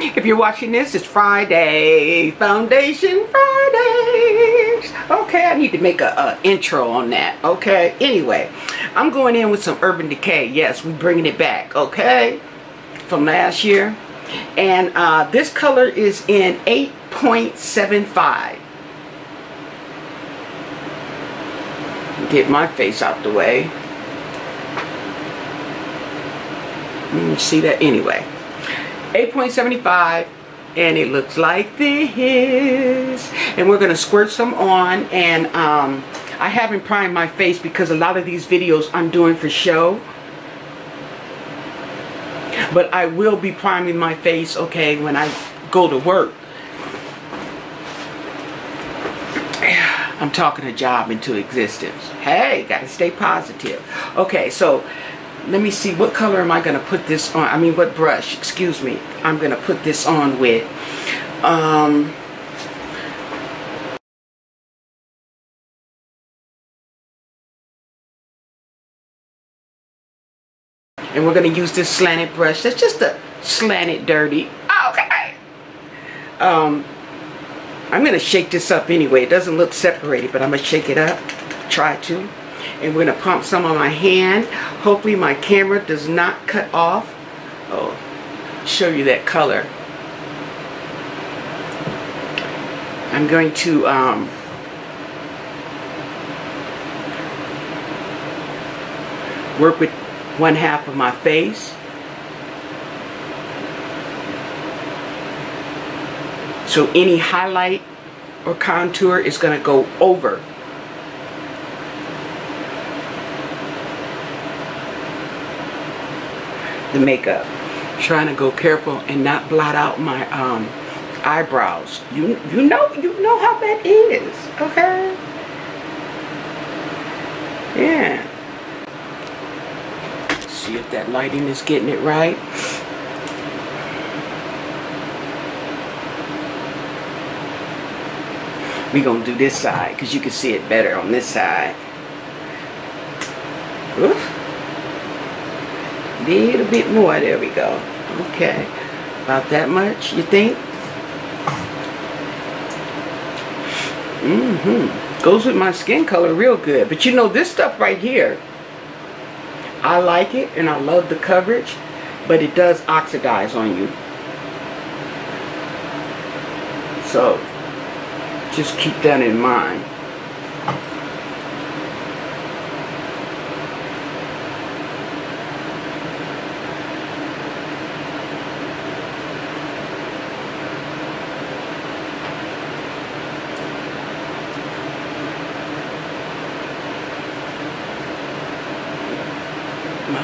If you're watching this, it's Friday, Foundation Fridays. Okay, I need to make a, intro on that. Okay, anyway, I'm going in with some Urban Decay. Yes, we're bringing it back. Okay, from last year, and uh, this color is in 8.75. Get my face out the way. You see that anyway. 8.75 and it looks like this. And we're to squirt some on and um, I haven't primed my face because a lot of these videos I'm doing for show. But I will be priming my face, okay, when I go to work. I'm talking a job into existence. Hey, gotta stay positive. Okay, so let me see what color am I going to put this on? I mean what brush? Excuse me. I'm going to put this on with um, and we're going to use this slanted brush. That's just a slanted dirty. Okay. Um, I'm going to shake this up anyway. It doesn't look separated but I'm to shake it up. Try to and we're going to pump some on my hand. Hopefully my camera does not cut off. Oh, show you that color. I'm going to um, work with one half of my face. So any highlight or contour is going to go over the makeup. Trying to go careful and not blot out my um, eyebrows. You you know you know how that is, okay? Yeah. See if that lighting is getting it right. We gonna do this side because you can see it better on this side. Oof little bit more. There we go. Okay. About that much, you think? Mm-hmm. Goes with my skin color real good. But you know, this stuff right here, I like it and I love the coverage, but it does oxidize on you. So, just keep that in mind.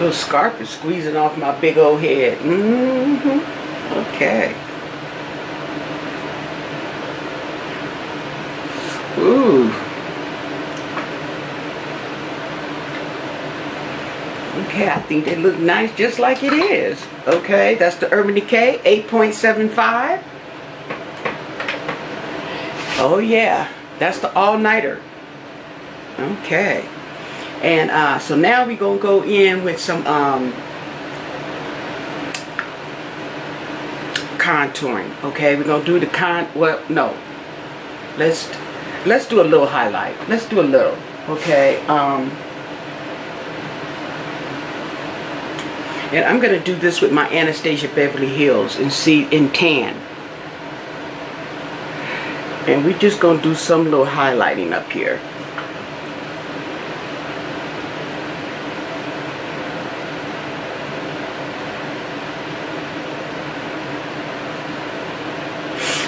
Little scarf is squeezing off my big old head. Mm-hmm. Okay. Ooh. Okay, I think they look nice just like it is. Okay, that's the Urban Decay 8.75. Oh yeah, that's the all-nighter. Okay. And uh, so now we're going to go in with some um, contouring. Okay, we're going to do the con, well, no. Let's, let's do a little highlight. Let's do a little, okay. Um, and I'm going to do this with my Anastasia Beverly Hills and see in tan. And we're just going to do some little highlighting up here.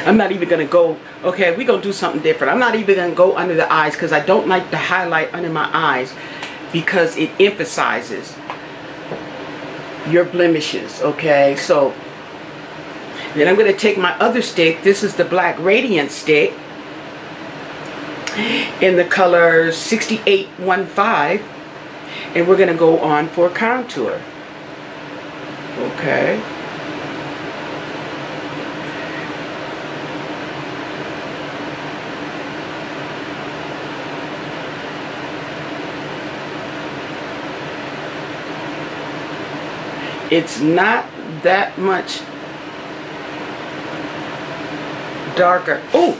I'm not even going to go, okay, we're going to do something different. I'm not even going to go under the eyes because I don't like to highlight under my eyes because it emphasizes your blemishes, okay? So then I'm going to take my other stick. This is the Black Radiance stick in the color 6815 and we're going to go on for contour. Okay. It's not that much darker. Oh,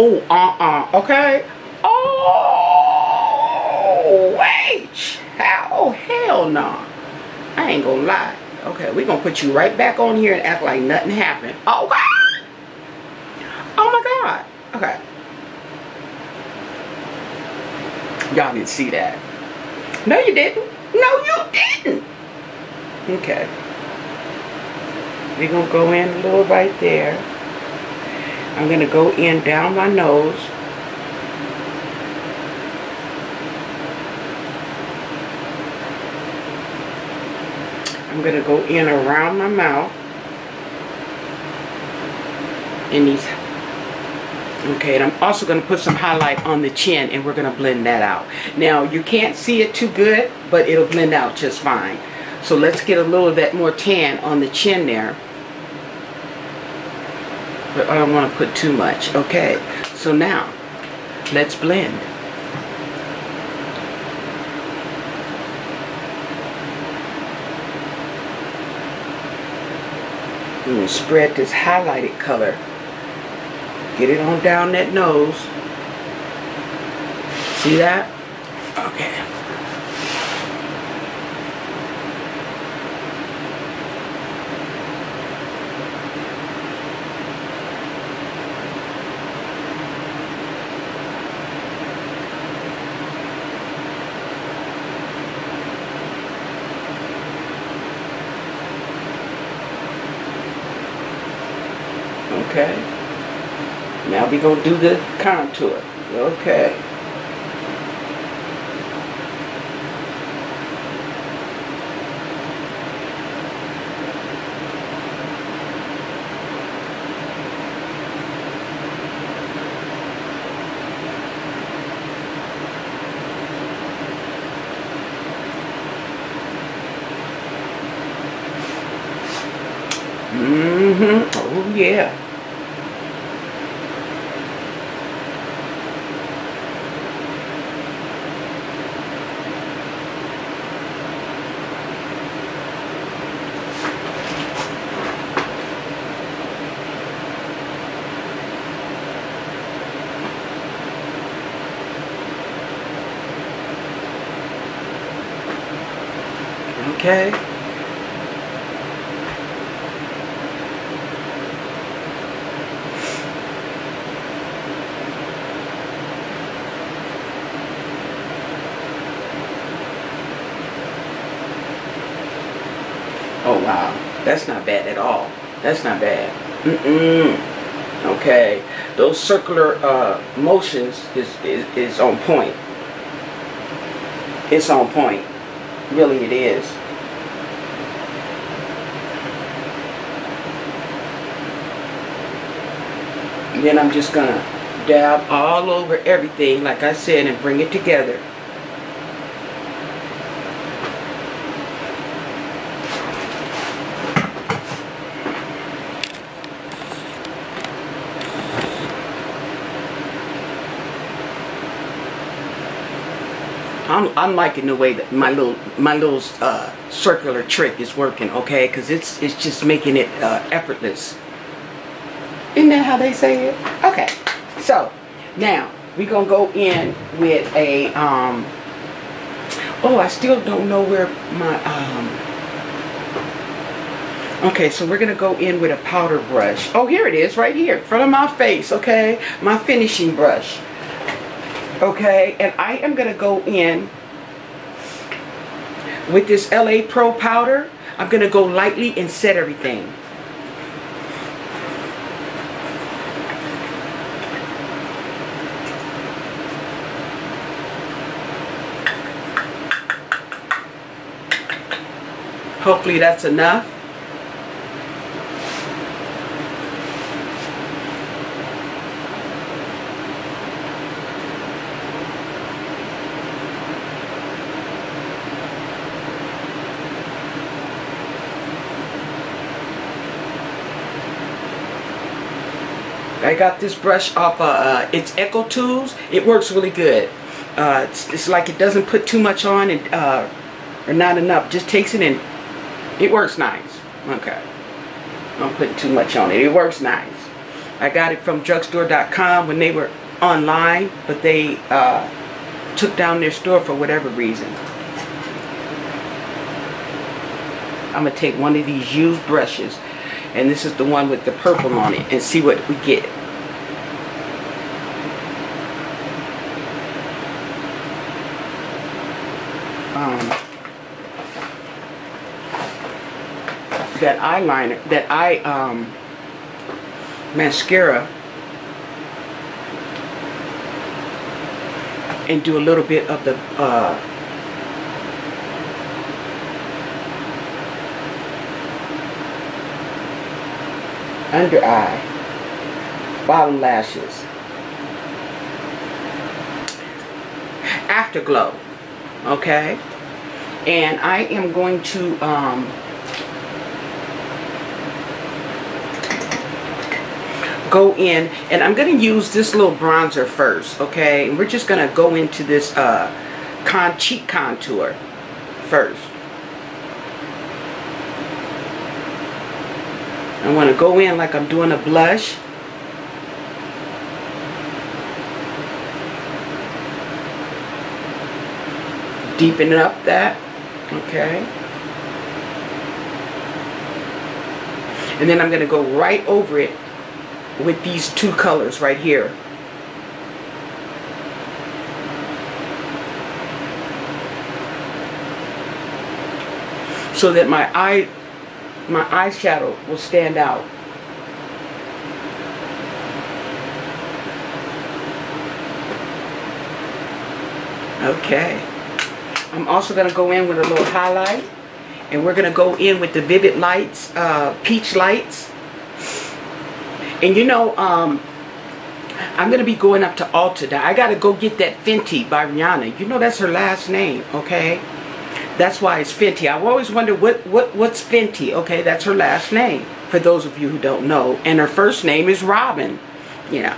oh, uh-uh, okay. Oh, wait. Oh, hell no. Nah. I ain't gonna lie. Okay, we're gonna put you right back on here and act like nothing happened. Oh, God. Oh, my God. Okay. Y'all didn't see that. No, you didn't. No, you didn't. Okay. We're going to go in a little right there. I'm going to go in down my nose. I'm going to go in around my mouth. In these Okay, and I'm also going to put some highlight on the chin and we're going to blend that out. Now, you can't see it too good, but it'll blend out just fine. So let's get a little bit more tan on the chin there. But I don't want to put too much. Okay, so now, let's blend. And spread this highlighted color Get it on down that nose. See that? Okay. Okay. Now we're going to do the contour. Okay. Mm-hmm. Oh, yeah. Okay? Oh wow, that's not bad at all. That's not bad. Mm-mm. Okay, those circular uh, motions is, is, is on point. It's on point. Really it is. And then I'm just going to dab all over everything, like I said, and bring it together. I'm, I'm liking the way that my little my little uh, circular trick is working, okay? Because it's it's just making it uh, effortless. That how they say it? Okay. So, now, we're to go in with a, um, oh, I still don't know where my, um, okay, so we're to go in with a powder brush. Oh, here it is, right here, front of my face, okay? My finishing brush. Okay, and I am to go in with this LA Pro powder. I'm to go lightly and set everything. Hopefully that's enough. I got this brush off of uh, it's EcoTools. It works really good. Uh, it's, it's, like it doesn't put too much on and uh, or not enough. Just takes it and it works nice. Okay. I'm putting too much on it. It works nice. I got it from drugstore.com when they were online, but they uh, took down their store for whatever reason. I'm going to take one of these used brushes, and this is the one with the purple on it, and see what we get. That eyeliner, that eye um, mascara and do a little bit of the uh, under eye, bottom lashes, afterglow, okay? And I am going to um, go in and I'm going to use this little bronzer first okay? And we're just going to go into this uh, con cheek contour first. I want to go in like I'm doing a blush. Deepen up that okay? And then I'm going to go right over it with these two colors right here. So that my eye my eyeshadow will stand out. Okay. I'm also going to go in with a little highlight. And we're going to go in with the Vivid Lights, uh, Peach Lights. And you know, um, I'm going to be going up to Ulta. I got to go get that Fenty by Rihanna. You know that's her last name, okay? That's why it's Fenty. I've always wondered what, what what's Fenty. Okay, that's her last name. For those of you who don't know. And her first name is Robyn. You know.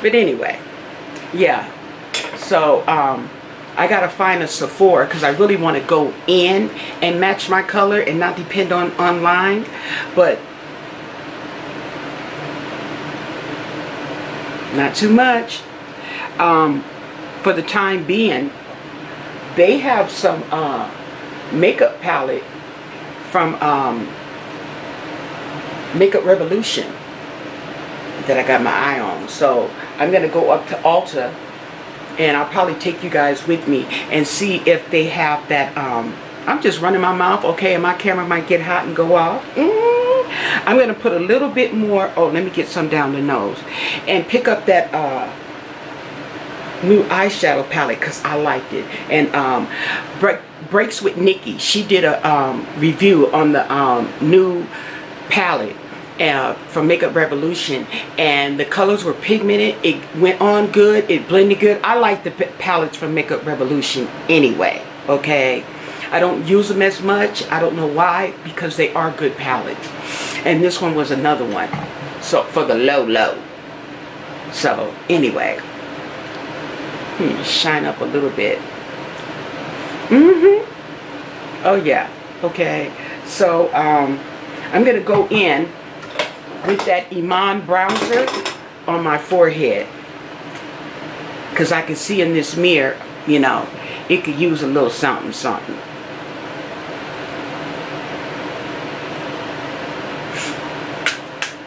But anyway, yeah. So, um, I got to find a Sephora because I really want to go in and match my color and not depend on online. But not too much. Um, for the time being, they have some uh, makeup palette from um, Makeup Revolution that I got my eye on. So I'm going to go up to Ulta and I'll probably take you guys with me and see if they have that. Um, I'm just running my mouth, okay, and my camera might get hot and go off. Mm -hmm. I'm going to put a little bit more, oh, let me get some down the nose, and pick up that uh, new eyeshadow palette because I liked it. And um, Break, Breaks with Nikki, she did a um, review on the um, new palette uh, from Makeup Revolution and the colors were pigmented. It went on good. It blended good. I like the palettes from Makeup Revolution anyway okay? I don't use them as much. I don't know why because they are good palettes and this one was another one. So for the low low. So anyway. Hmm, shine up a little bit. Mm-hmm. Oh yeah. Okay. So um I'm gonna go in with that Iman bronzer on my forehead. Because I can see in this mirror you know it could use a little something something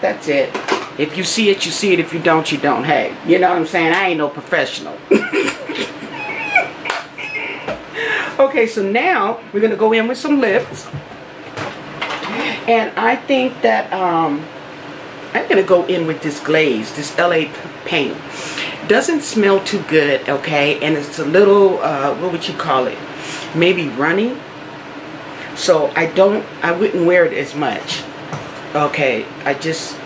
That's it. If you see it, you see it. If you don't, you don't. Hey, you know what I'm saying? I ain't no professional. okay, so now we're going to go in with some lips. And I think that um, I'm going to go in with this glaze, this LA paint. Doesn't smell too good, okay? And it's a little, uh, what would you call it? Maybe runny. So I don't, I wouldn't wear it as much. Okay, I just...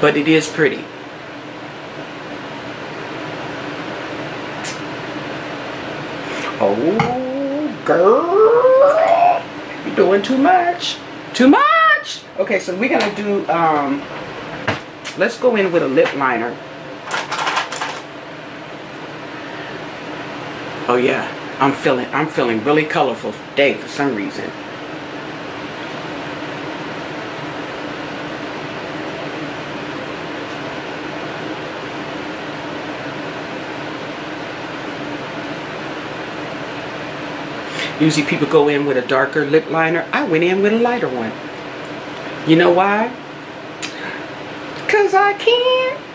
But it is pretty. Oh, girl. You're doing too much. Too much. Okay, so we're to do... um. Let's go in with a lip liner. Oh, yeah. I'm feeling I'm feeling really colorful today for some reason. Usually people go in with a darker lip liner. I went in with a lighter one. You know why? Because I can.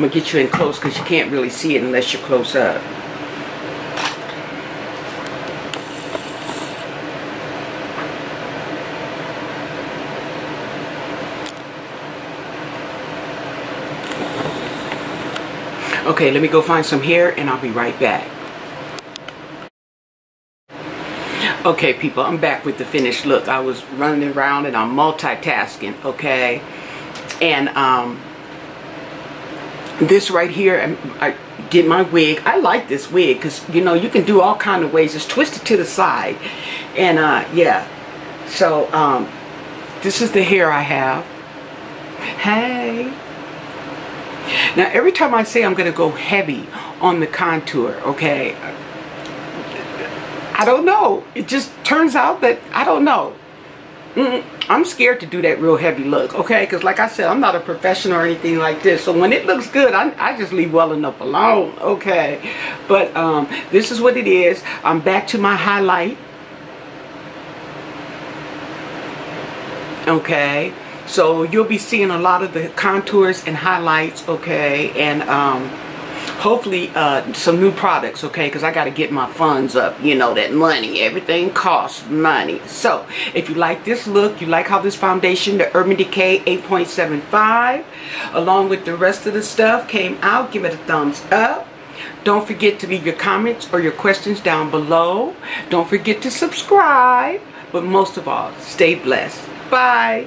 I'm going to get you in close because you can't really see it unless you're close up. Okay, let me go find some hair and I'll be right back. Okay, people, I'm back with the finished look. I was running around and I'm multitasking, okay? And um, this right here, and I did my wig. I like this wig because, you know, you can do all kind of ways. It's twisted to the side. And, uh, yeah. So, um, this is the hair I have. Hey. Now, every time I say I'm going to go heavy on the contour, okay, I don't know. It just turns out that, I don't know. Mm. I'm scared to do that real heavy look, okay? Because like I said, I'm not a professional or anything like this. So when it looks good, I, I just leave well enough alone, okay? But um, this is what it is. I'm back to my highlight. Okay? So you'll be seeing a lot of the contours and highlights, okay, and um, hopefully uh, some new products, okay, because I got to get my funds up, you know, that money, everything costs money. So if you like this look, you like how this foundation, the Urban Decay 8.75, along with the rest of the stuff came out, give it a thumbs up. Don't forget to leave your comments or your questions down below. Don't forget to subscribe. But most of all, stay blessed. Bye.